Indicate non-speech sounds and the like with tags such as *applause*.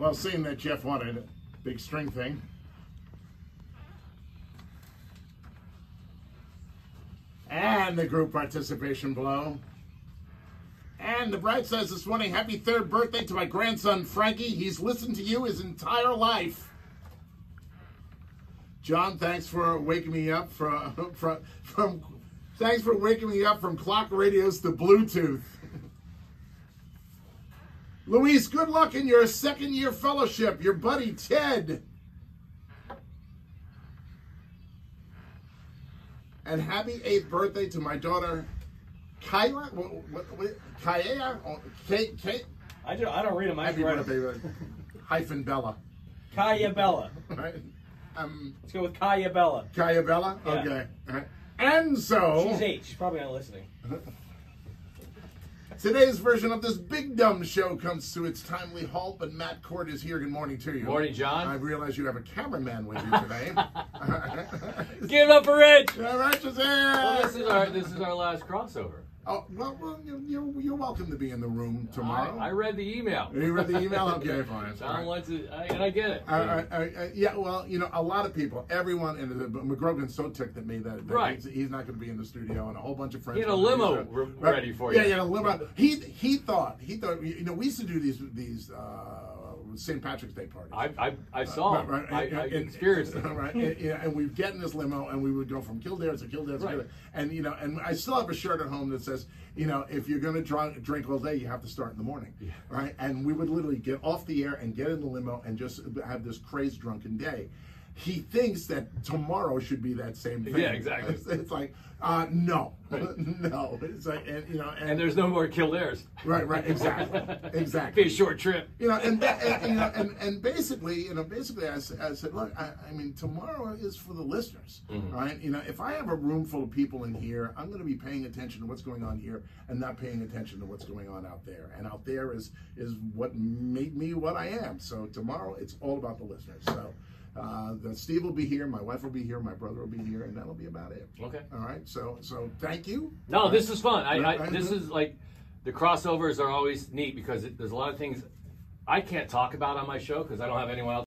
Well, seeing that Jeff wanted a big string thing. And the group participation blow. And the bright says this morning, happy third birthday to my grandson Frankie. He's listened to you his entire life. John, thanks for waking me up from *laughs* from from thanks for waking me up from clock radios to Bluetooth. Luis, good luck in your second year fellowship. Your buddy Ted. And happy eighth birthday to my daughter Kyla. What, what, what, Kaya? Kate, Kate? I don't, I don't read them. I Happy birthday, them. hyphen Bella. Kaya Bella. Right? Um, Let's go with Kaya Bella. Kaya Bella? Yeah. Okay. All right. And so. She's eight. She's probably not listening. *laughs* Today's version of this big dumb show comes to its timely halt, but Matt Cord is here. Good morning to you. Morning, John. I realize you have a cameraman with you today. *laughs* *laughs* Give it up for Rich. All right, Well, Shazam! this is our this is our last crossover. Oh, well, well you, you're, you're welcome to be in the room tomorrow. I, I read the email. you read the email? Okay, *laughs* fine. John right. wants it, I, and I get it. Uh, uh, uh, uh, yeah, well, you know, a lot of people, everyone, and the, McGrogan's so ticked at me that, that Right. he's, he's not going to be in the studio, and a whole bunch of friends. He had a limo re- ready for you. Yeah, yeah, a limo. He he thought he thought you know we used to do these these uh, St. Patrick's Day parties. I, I, I saw Right, right, I, and- I and- experienced it. *laughs* Right, and, and we'd get in this limo, and we would go from Kildare to Kildare to Right. Kildare, and you know, and I still have a shirt at home that says, you know, if you're going to drink, drink all day, you have to start in the morning, right? And we would literally get off the air and get in the limo and just have this crazed drunken day. He thinks that tomorrow should be that same thing. Yeah, exactly. It's, *laughs* it's like, uh, no, Right. *laughs* no. It's like, and you know, and, And there's no more Kildares. right, right, exactly, *laughs* exactly. Be a short trip. You know, and, and you know, and, and basically, you know, basically, I, I said, look, I, I mean, tomorrow is for the listeners, right? You know, if I have a room full of people in here, I'm going to be paying attention to what's going on here and not paying attention to what's going on out there. And out there is is what made me what I am. So tomorrow, it's all about the listeners. So. Uh, Steve will be here, my wife will be here, my brother will be here, and that'll be about it. Okay. All right. So, so thank you. No, this is fun. I, I this is like the crossovers are always neat because it, there's a lot of things I can't talk about on my show because I don't have anyone else.